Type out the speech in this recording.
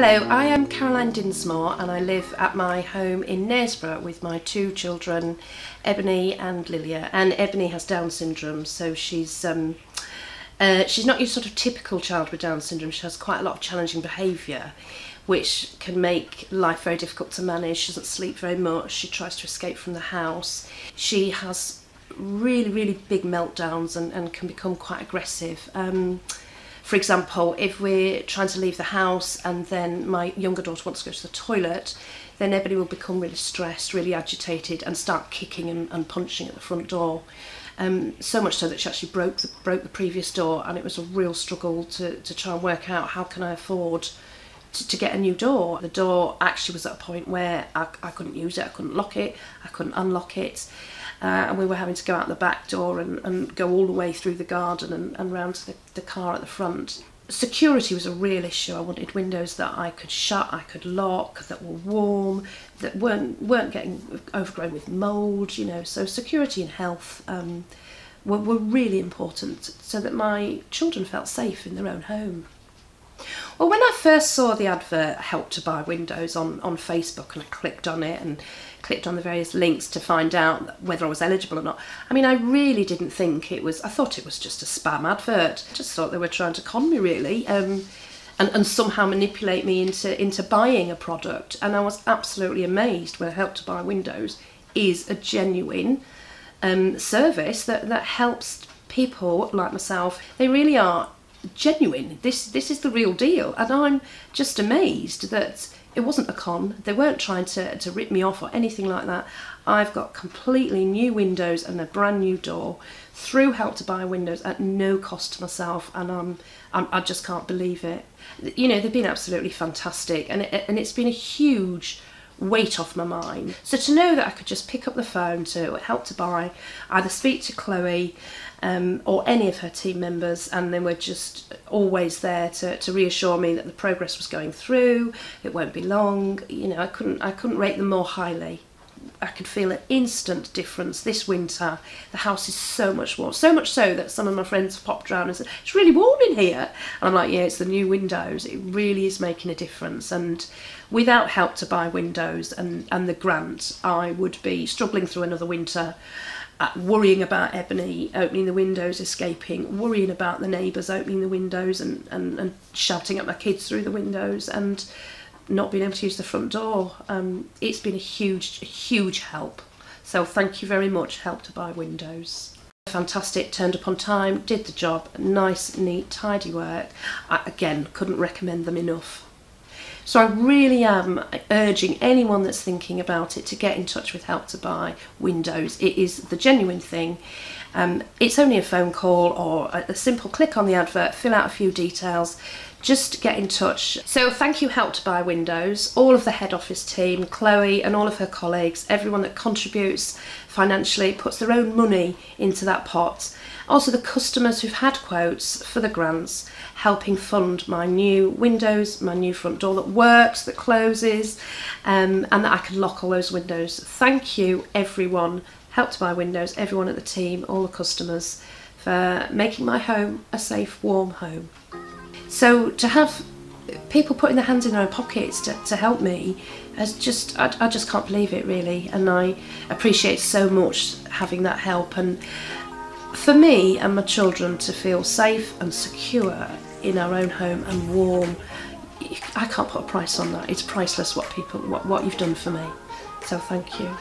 Hello, I am Caroline Dinsmore and I live at my home in Knaresborough with my two children, Ebony and Lilia. And Ebony has Down syndrome, so she's um, uh, she's not your sort of typical child with Down syndrome. She has quite a lot of challenging behaviour, which can make life very difficult to manage. She doesn't sleep very much. She tries to escape from the house. She has really, really big meltdowns and, and can become quite aggressive. Um, for example, if we're trying to leave the house and then my younger daughter wants to go to the toilet, then everybody will become really stressed, really agitated, and start kicking and, and punching at the front door. Um, so much so that she actually broke the, broke the previous door, and it was a real struggle to, to try and work out how can I afford to, to get a new door. The door actually was at a point where I, I couldn't use it, I couldn't lock it, I couldn't unlock it. Uh, and we were having to go out the back door and, and go all the way through the garden and, and round to the, the car at the front. Security was a real issue. I wanted windows that I could shut, I could lock, that were warm, that weren't weren't getting overgrown with mould. You know, so security and health um, were, were really important, so that my children felt safe in their own home. Well, when I first saw the advert Help to Buy Windows on, on Facebook and I clicked on it and clicked on the various links to find out whether I was eligible or not, I mean, I really didn't think it was, I thought it was just a spam advert. I just thought they were trying to con me, really. Um, and, and somehow manipulate me into into buying a product and I was absolutely amazed when Help to Buy Windows is a genuine um, service that, that helps people like myself. They really are genuine. This this is the real deal, and I'm just amazed that it wasn't a con. They weren't trying to to rip me off or anything like that. I've got completely new windows and a brand new door through Help to Buy Windows at no cost to myself, and I'm, I'm I just can't believe it. You know they've been absolutely fantastic, and it, and it's been a huge weight off my mind. So to know that I could just pick up the phone to help to buy, either speak to Chloe um, or any of her team members, and they were just always there to, to reassure me that the progress was going through. It won't be long. You know, I couldn't I couldn't rate them more highly. I could feel an instant difference this winter. The house is so much warm, so much so that some of my friends popped around and said, "It's really warm in here." And I'm like, "Yeah, it's the new windows. It really is making a difference." And without help to buy windows and and the grant, I would be struggling through another winter. Uh, worrying about Ebony opening the windows, escaping, worrying about the neighbours opening the windows and, and, and shouting at my kids through the windows, and not being able to use the front door. Um, it's been a huge, huge help. So thank you very much, Help to Buy Windows. Fantastic, turned up on time, did the job, nice, neat, tidy work. I, again, couldn't recommend them enough. So I really am urging anyone that's thinking about it to get in touch with Help to Buy Windows. It is the genuine thing. Um, it's only a phone call or a, a simple click on the advert, fill out a few details, just get in touch. So thank you Help to Buy Windows, all of the head office team, Chloe and all of her colleagues, everyone that contributes financially, puts their own money into that pot. Also the customers who've had quotes for the grants, helping fund my new windows, my new front door that works, that closes, um, and that I can lock all those windows. Thank you everyone, Help to Buy Windows, everyone at the team, all the customers, for making my home a safe, warm home. So to have people putting their hands in their own pockets to, to help me has just I, I just can't believe it really. And I appreciate so much having that help. And for me and my children to feel safe and secure in our own home and warm I can't put a price on that. It's priceless what people what, what you've done for me. So thank you